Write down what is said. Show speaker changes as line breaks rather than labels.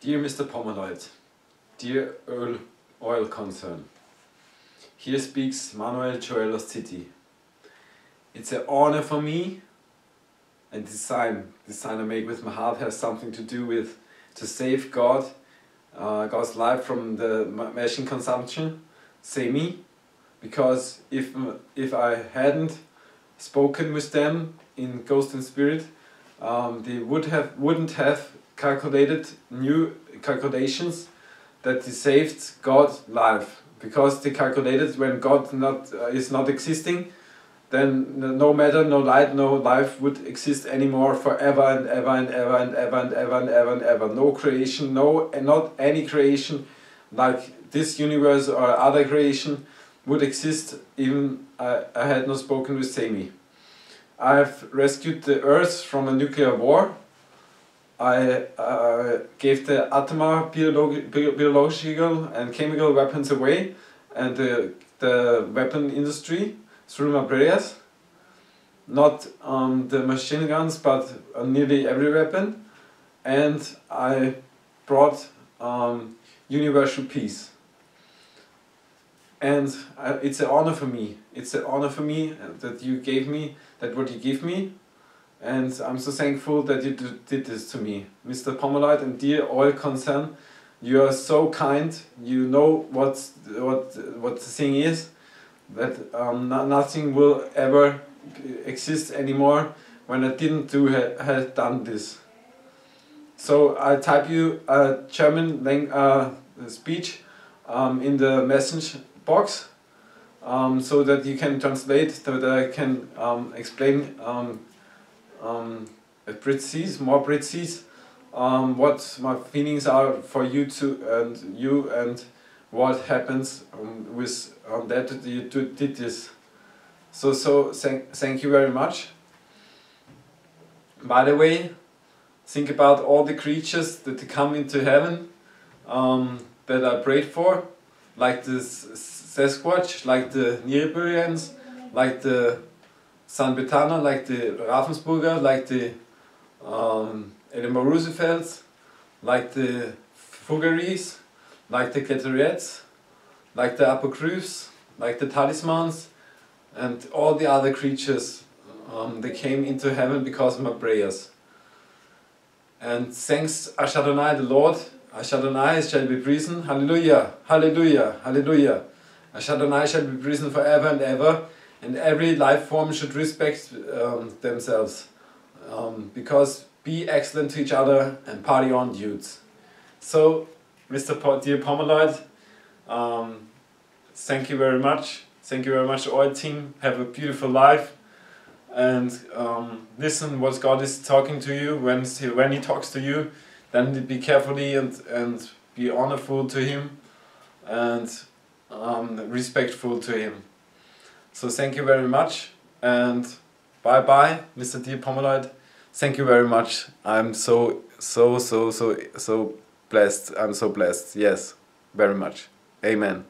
Dear Mr. Pomerleude, dear oil, oil concern, here speaks Manuel Joel Oszczity. It's an honor for me and design, sign I make with my heart has something to do with to save God, uh, God's life from the machine consumption, say me, because if, if I hadn't spoken with them in Ghost and Spirit, um, they would have, wouldn't have calculated new calculations that they saved God's life. Because they calculated when God not uh, is not existing then no matter no light no life would exist anymore forever and ever and ever and ever and ever and ever and ever. No creation no and not any creation like this universe or other creation would exist even I, I had not spoken with Sami. I've rescued the earth from a nuclear war I uh, gave the Atma biolog biological and chemical weapons away and the, the weapon industry through my prayers. Not um, the machine guns, but uh, nearly every weapon. And I brought um, universal peace. And uh, it's an honor for me. It's an honor for me that you gave me, that what you give me, and I'm so thankful that you did this to me. Mr. Pomerleude and dear oil concern, you are so kind, you know what, what, what the thing is, that um, no, nothing will ever exist anymore when I didn't do ha had done this. So I type you a German uh, speech um, in the message box um, so that you can translate, so that I can um, explain um, um, precis, more precise, um, what my feelings are for you to and you and what happens um, with um, that you did this. So so thank thank you very much. By the way, think about all the creatures that come into heaven um, that I prayed for, like the Sasquatch, like the Nilburians, like the San Betana, like the Ravensburger, like the um, Edinburgh Roosevelts, like the Fougaries, like the Keterets, like the Apocryphs, like the Talismans, and all the other creatures. Um, they came into heaven because of my prayers. And thanks Ashadonai, the Lord, Ashadonai shall be praised. Hallelujah, hallelujah, hallelujah. Ashadonai shall be praised forever and ever and every life form should respect um, themselves um, because be excellent to each other and party on dudes. So mr po dear Pomerleude, um, thank you very much. Thank you very much all team. Have a beautiful life. And um, listen what god is talking to you. When he, when he talks to you then be carefully and and be honorful to him and um, respectful to him so thank you very much and bye bye, Mr. D. Pomerleude. Thank you very much. I'm so, so, so, so, so blessed. I'm so blessed. Yes, very much. Amen.